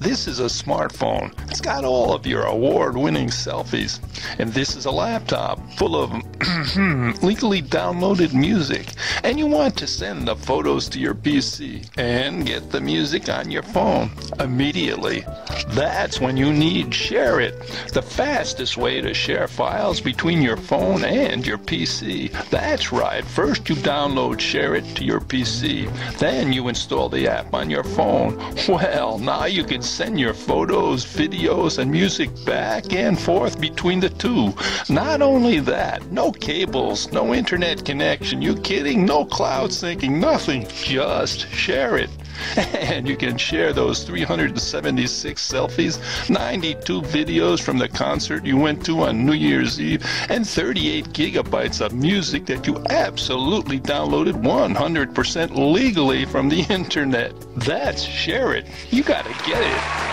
This is a smartphone. It's got all of your award winning selfies. And this is a laptop full of legally downloaded music. And you want to send the photos to your PC and get the music on your phone immediately. That's when you need SHAREit, the fastest way to share files between your phone and your PC. That's right. First you download SHAREit to your PC. Then you install the app on your phone. Well, now you can send your photos, videos, and music back and forth between the two. Not only that, no cables, no internet connection. You kidding? No cloud syncing, nothing. Just share it. And you can share those 376 selfies, 92 videos from the concert you went to on New Year's Eve, and 38 gigabytes of music that you absolutely downloaded 100% legally from the internet. That's SHAREit. You gotta get it. Safe.